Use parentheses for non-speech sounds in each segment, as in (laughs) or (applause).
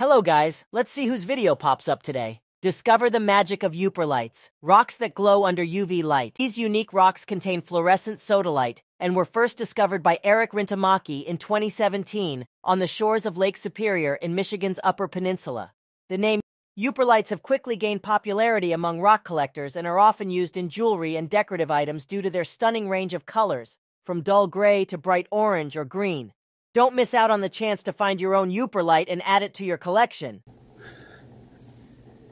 Hello guys, let's see whose video pops up today. Discover the magic of Yooperlites, rocks that glow under UV light. These unique rocks contain fluorescent sodalite and were first discovered by Eric Rintamaki in 2017 on the shores of Lake Superior in Michigan's Upper Peninsula. The name Yooperlites have quickly gained popularity among rock collectors and are often used in jewelry and decorative items due to their stunning range of colors, from dull gray to bright orange or green. Don't miss out on the chance to find your own Yooperlite and add it to your collection.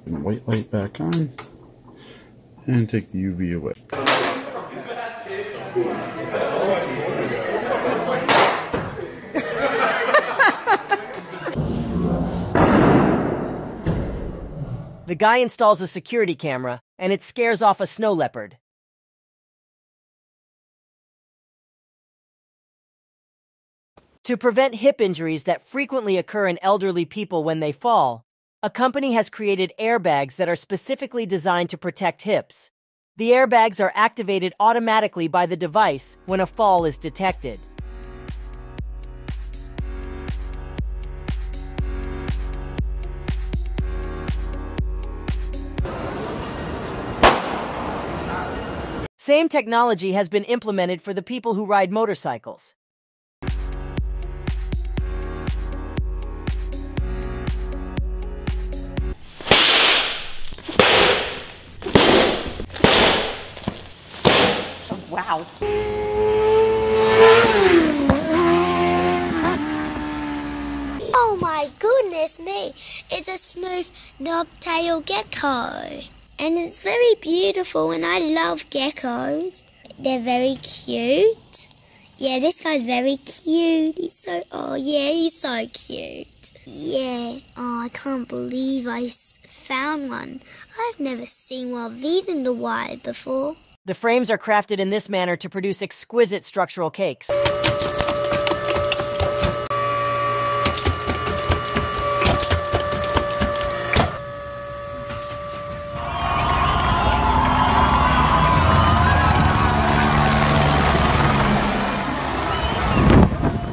White light back on and take the UV away. (laughs) The guy installs a security camera, and it scares off a snow leopard. To prevent hip injuries that frequently occur in elderly people when they fall, a company has created airbags that are specifically designed to protect hips. The airbags are activated automatically by the device when a fall is detected. Same technology has been implemented for the people who ride motorcycles. Wow. Oh my goodness me! It's a smooth knobtail gecko. And it's very beautiful and I love geckos. They're very cute. Yeah, this guy's very cute. He's so, oh yeah, he's so cute. Yeah. Oh, I can't believe I found one. I've never seen one of these in the wild before. The frames are crafted in this manner to produce exquisite structural cakes.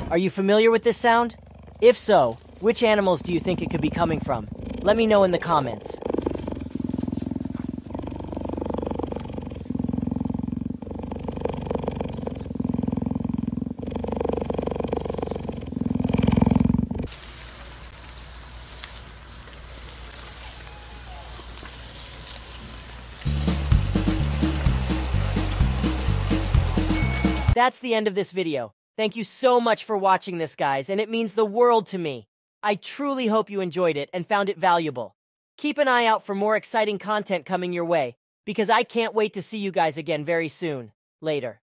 Are you familiar with this sound? If so, which animals do you think it could be coming from? Let me know in the comments. That's the end of this video. Thank you so much for watching this, guys, and it means the world to me. I truly hope you enjoyed it and found it valuable. Keep an eye out for more exciting content coming your way, because I can't wait to see you guys again very soon. Later.